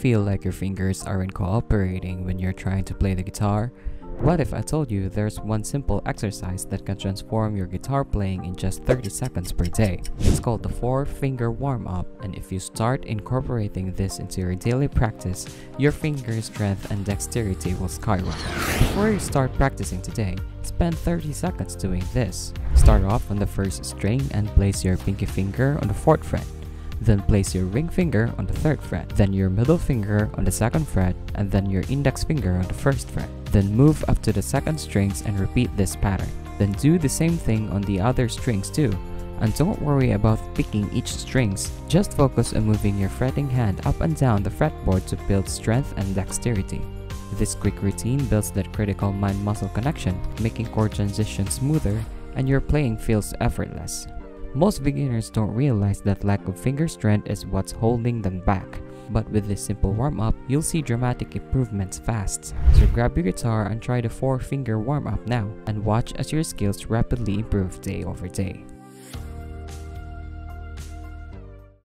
feel like your fingers aren't cooperating when you're trying to play the guitar? What if I told you there's one simple exercise that can transform your guitar playing in just 30 seconds per day? It's called the 4 finger warm up, and if you start incorporating this into your daily practice, your finger strength and dexterity will skyrocket. Before you start practicing today, spend 30 seconds doing this. Start off on the first string and place your pinky finger on the 4th fret. Then place your ring finger on the 3rd fret, then your middle finger on the 2nd fret, and then your index finger on the 1st fret. Then move up to the second strings and repeat this pattern. Then do the same thing on the other strings too. And don't worry about picking each strings, just focus on moving your fretting hand up and down the fretboard to build strength and dexterity. This quick routine builds that critical mind-muscle connection, making chord transitions smoother and your playing feels effortless. Most beginners don't realize that lack of finger strength is what's holding them back. But with this simple warm-up, you'll see dramatic improvements fast. So grab your guitar and try the 4-finger warm-up now, and watch as your skills rapidly improve day over day.